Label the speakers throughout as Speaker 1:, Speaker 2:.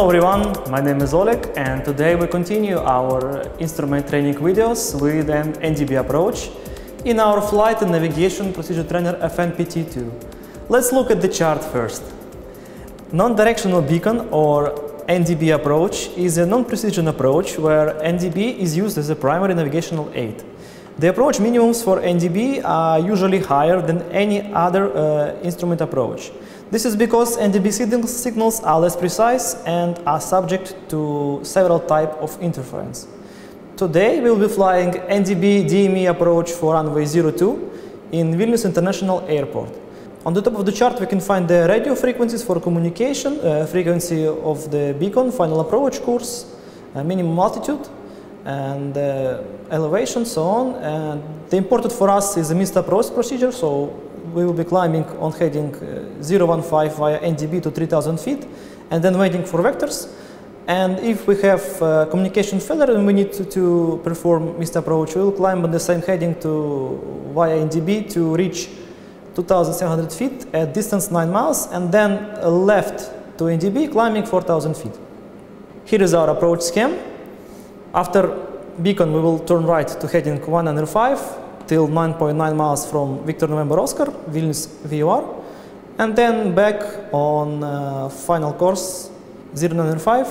Speaker 1: Hello everyone, my name is Oleg and today we continue our instrument training videos with an NDB approach in our flight and navigation procedure trainer FNPT2. Let's look at the chart first. Non-directional beacon or NDB approach is a non-precision approach where NDB is used as a primary navigational aid. The approach minimums for NDB are usually higher than any other uh, instrument approach. This is because NDB signals are less precise and are subject to several types of interference. Today we'll be flying NDB DME approach for runway 02 in Vilnius International Airport. On the top of the chart we can find the radio frequencies for communication, uh, frequency of the beacon, final approach course, uh, minimum altitude, and uh, elevation, so on. And the important for us is the missed approach procedure, so we will be climbing on heading uh, 015 via NDB to 3000 feet and then waiting for vectors. And if we have uh, communication failure and we need to, to, perform missed approach, we will climb on the same heading to via NDB to reach 2700 feet at distance 9 miles and then left to NDB climbing 4000 feet. Here is our approach scheme. After beacon we will turn right to heading 105 till 9.9 miles from Victor November Oscar, Vilnius VOR, and then back on uh, final course 095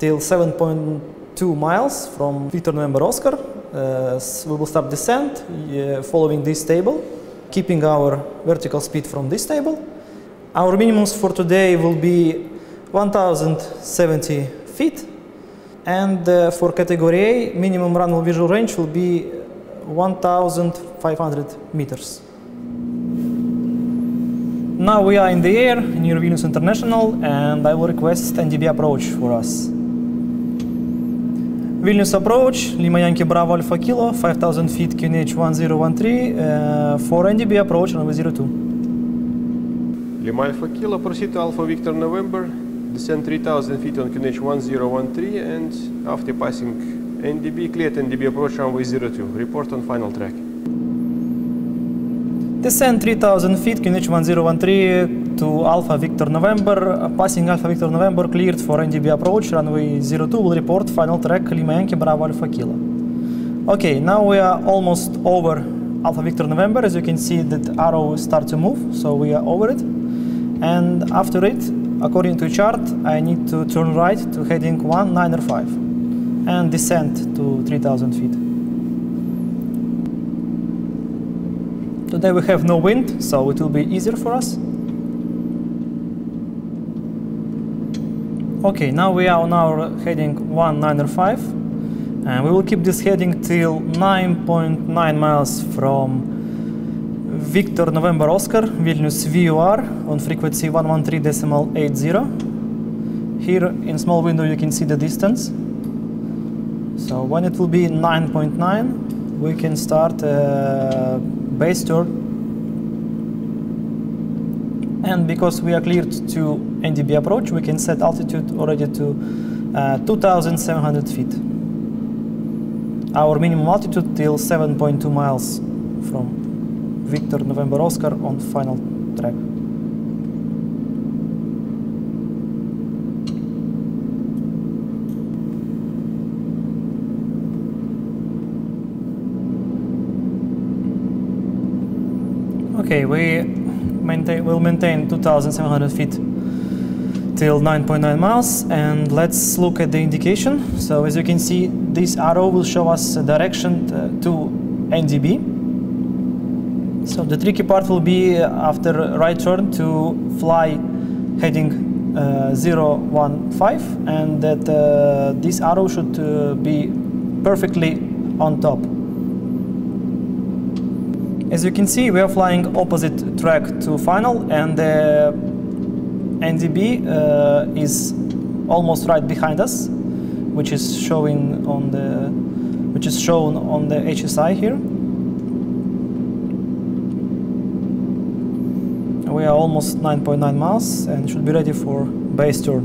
Speaker 1: till 7.2 miles from Victor November Oscar. Uh, we will start descent uh, following this table, keeping our vertical speed from this table. Our minimums for today will be 1070 feet and uh, for category A, minimum runway visual range will be 1,500 meters. Now we are in the air near Vilnius International and I will request NDB approach for us. Vilnius approach, Lima Yankee Bravo Alpha Kilo, 5000 feet QNH 1013 uh, for NDB approach runway 02.
Speaker 2: Lima Alpha Kilo, proceed to Alpha Victor November, descend 3000 feet on QNH 1013 and after passing NDB cleared NDB approach runway 02. Report on final track.
Speaker 1: Descend 3000 feet, QNH 1013 to Alpha Victor November. Passing Alpha Victor November cleared for NDB approach, runway 02 will report final track Lima Yankee Bravo Alpha Kilo. Okay, now we are almost over Alpha Victor November. As you can see, that arrow start to move, so we are over it. And after it, according to chart, I need to turn right to heading 195 and descend to 3000 feet. Today we have no wind, so it will be easier for us. Okay, now we are on our heading 195 and we will keep this heading till 9.9 .9 miles from Victor November Oscar, Vilnius VOR on frequency 113.80. Here in small window you can see the distance. So when it will be 9.9, .9, we can start uh, base turn. And because we are cleared to NDB approach, we can set altitude already to uh, 2,700 feet. Our minimum altitude till 7.2 miles from Victor November Oscar on final track. Okay, we maintain, will maintain 2,700 feet till 9.9 .9 miles and let's look at the indication. So as you can see, this arrow will show us a direction uh, to NDB. So the tricky part will be uh, after right turn to fly heading uh, 015 and that uh, this arrow should uh, be perfectly on top. As you can see, we are flying opposite track to final and the NDB uh, is almost right behind us, which is showing on the which is shown on the HSI here. We are almost 9.9 .9 miles and should be ready for base turn.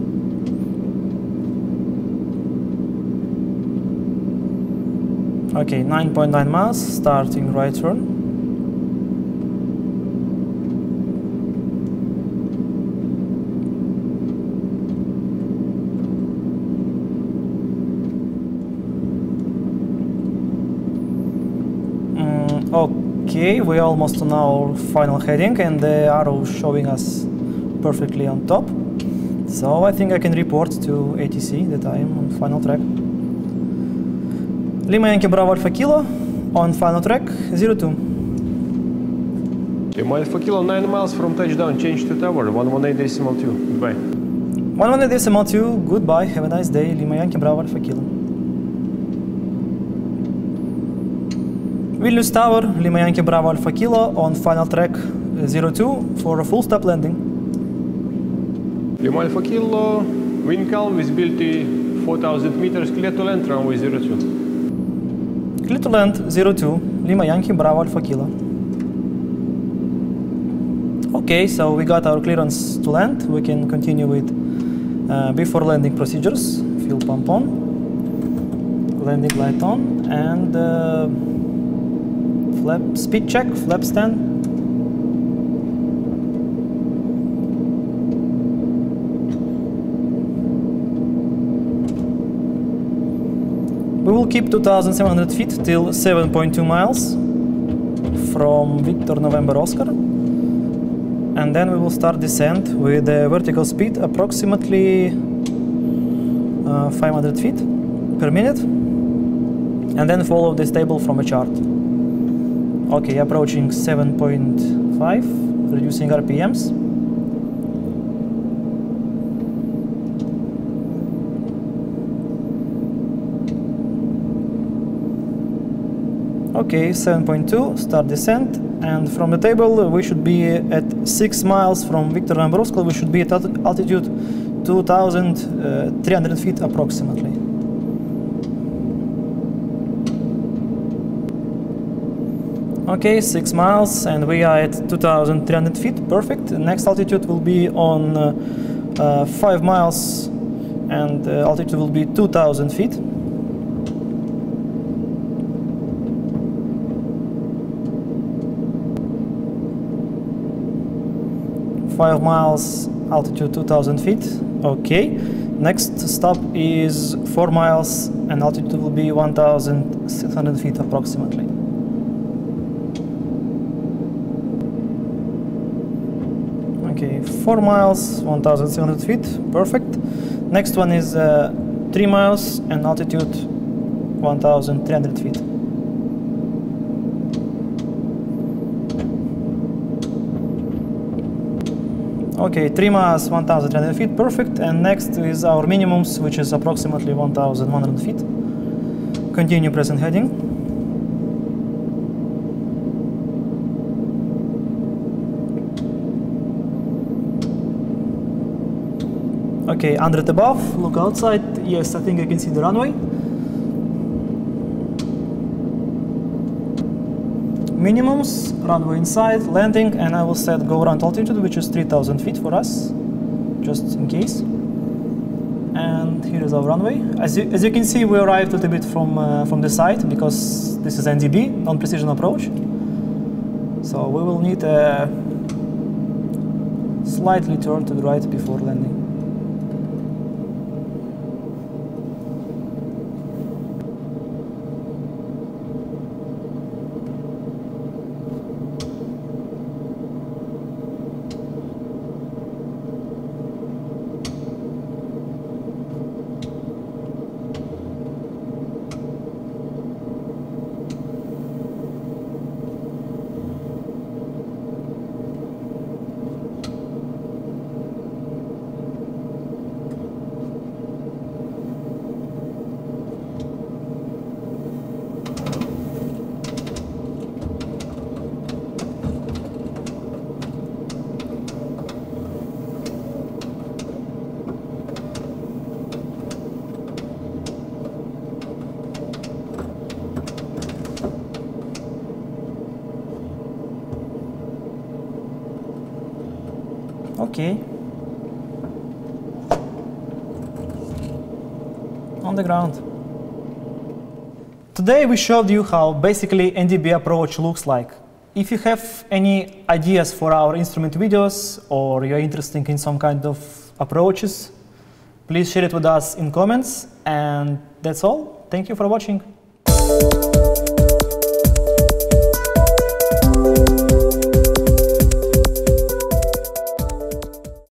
Speaker 1: Okay, 9.9 .9 miles, starting right turn. Okay, we're almost on our final heading and the arrow showing us perfectly on top. So I think I can report to ATC that I am on final track. Lima Yankee Bravo Alpha Kilo on final track 02.
Speaker 2: Lima Alpha Kilo 9 miles from touchdown, change to tower, 118 decimal 2. Goodbye.
Speaker 1: 118 decimal 2, goodbye, have a nice day, Lima Yankee Bravo Alpha Kilo. Vilnius Tower, Lima Yankee Bravo Alpha Kilo on final track 02 for a full stop landing.
Speaker 2: Lima Alpha Kilo, wind calm, visibility 4000 meters, clear to land, runway 02.
Speaker 1: Clear to land 02, Lima Yankee Bravo Alpha Kilo. Okay, so we got our clearance to land. We can continue with uh, before landing procedures. Fuel pump on, landing light on, and uh, flap speed check, flap stand. We will keep 2,700 feet till 7.2 miles from Victor November Oscar. And then we will start descent with a vertical speed approximately uh, 500 feet per minute. And then follow this table from a chart. Okay, approaching 7.5, reducing RPMs. Okay, 7.2, start descent, and from the table we should be at 6 miles from Victor November Oscar, we should be at altitude 2,300 uh, feet approximately. Okay, 6 miles, and we are at 2,300 feet, perfect. Next altitude will be on uh, uh, 5 miles, and uh, altitude will be 2,000 feet. Five miles, altitude 2,000 feet. Okay. Next stop is four miles, and altitude will be 1,600 feet approximately. Okay, four miles, 1,600 feet, perfect. Next one is uh, three miles and altitude 1,300 feet. Okay, 3 miles, 1,300 feet, perfect. And next is our minimums, which is approximately 1,100 feet. Continue present heading. Okay, 100 above, look outside. Yes, I think I can see the runway. minimums, runway inside, landing, and I will set go around altitude, which is 3000 feet for us, just in case. And here is our runway. As you, as you can see, we arrived a little bit from, uh, from the side because this is NDB, non-precision approach. So we will need a slightly turn to the right before landing. Okay. On the ground. Today we showed you how basically NDB approach looks like. If you have any ideas for our instrument videos or you're interested in some kind of approaches, please share it with us in comments and that's all. Thank you for watching.